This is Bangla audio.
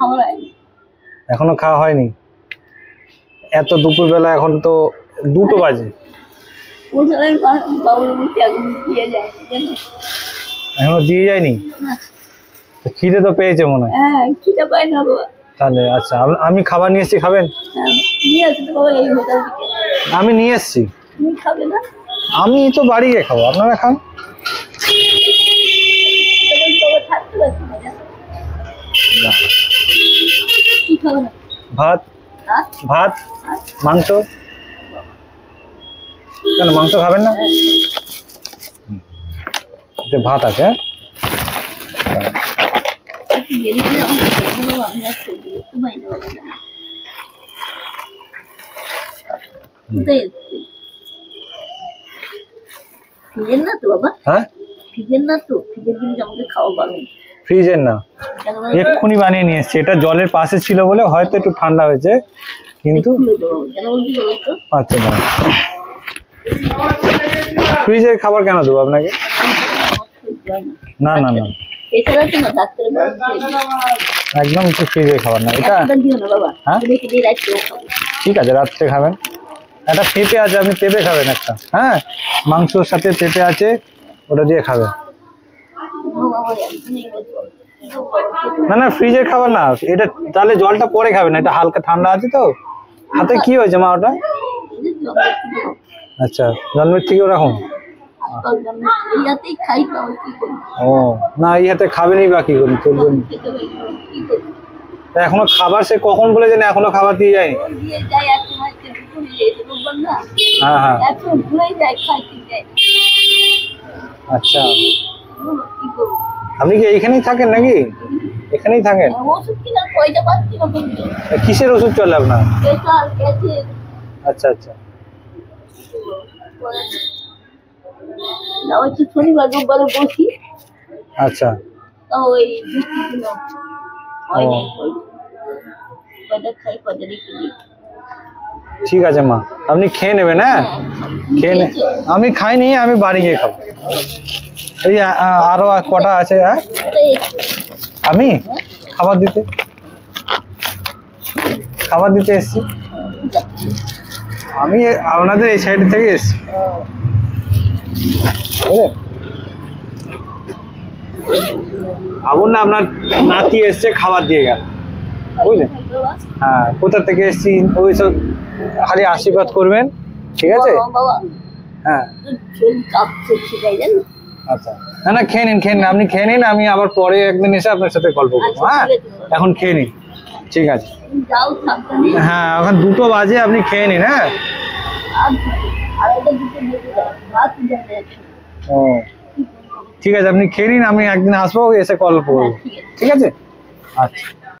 খাওয়া হয়নি এখনও খাওয়া হয়নি? এত দুপুরবেলা এখন তো দুটো বাজে। এখন দিয়ে যায়নি? খিদে তো পেয়েছে মনে হয়। হ্যাঁ তাহলে আচ্ছা আম- খাবার নিয়ে এসেছি খাবেন? হ্যাঁ, আমি নিয়ে এসেছি। আমি তো বাড়ি গিয়ে খাব আপনারা খান। না জানো? কি খাবে না ভাত হ্যাঁ ভাত মাংস কেন মাংস খাবেন না হুম। এতে ভাত আছে হ্যাঁ? একটু দেরি করে আমাকে দেখে দেবো, আমি আর খেতে দেখতে পাই না বাবা জানো। কোথায় এসছে? ফ্রিজের না তো বাবা হ্যাঁ ফ্রিজের না তো ফ্রিজের জিনিস আমাকে খাওয়া পারো ফ্রিজের না। এক্ষুনি বানিয়ে নিয়ে এসেছি। এটা জলের পাশে ছিল বলে হয়তো একটু ঠান্ডা হয়েছে কিন্তু আচ্ছা না ফ্রিজের খাবার কেন দেবো আপনাকে? না। না না। একদম ফ্রিজের খাবার না। এটা হ্যাঁ? ঠিক আছে রাত্রে খাবেন। একটা পেঁপে আছে আপনি পেঁপে খাবেন একটা। হ্যাঁ? মাংসর সাথে পেঁপে আছে ওটা দিয়ে খাবেন। না না ফ্রিজের খাবার না। এটা তাহলে জলটা পরে খাবেন এটা হালকা ঠান্ডা আছে তো। হাতে কি হয়েছে মা ওটা? যে? আচ্ছা জন্মের থেকে ওরকম? ও না এই হাতে খাবেনই বা কি করি চলবেন না, এখনও খাবার সে কখন বলে জানি এখনও খাবার দিয়ে যায় না হ্যাঁ হ্যাঁ। আচ্ছা। আপনি কি এইখানেই থাকেন নাকি? এখানেই থাকেন? ওষুধ কিনার পয়সা পাচ্ছি না কিন্তু কিসের ওষুধ চলে আপনার? প্রেশার গেছে আচ্ছা আচ্ছা। না ওই তো শনিবার রোববারে বসি। আচ্ছা। তা ওই বৃষ্টির দিন হয় নাই ওই কয়টা খাই কয়টা রেখে দিই ঠিক আছে মা। আপনি খেয়ে নেবেন হ্যাঁ? খেয়ে নে আমি খাইনি আমি বাড়ি গিয়ে খাব। এই আরও কটা আছে হ্যাঁ? আমি? খাবার দিতে? খাবার দিতে এসছি। আমি আপনাদের এই সাইড থেকে এসছি। ভাবুন না আপনার নাতি এসছে খাবার দিয়ে গেল। বুঝলেন হ্যাঁ কোথা থেকে এসছি? ওই সব খালি আশীর্বাদ করবেন ঠিক আছে? হ্যাঁ। আচ্ছা। না না খেয়ে নিন খেয়ে নিন। আপনি খেয়ে নিন আমি আবার পরে একদিন এসে আপনার সাথে গল্প করব আচ্ছা, হ্যাঁ? এখন খেয়ে নিন। ঠিক আছে। হ্যাঁ এখন দুটো বাজে আপনি খেয়ে নিন হ্যাঁ? ও। ঠিক আছে আপনি খেয়ে নিন আমি একদিন আসব এসে গল্প করব। হ্যাঁ, ঠিক আছে? আচ্ছা।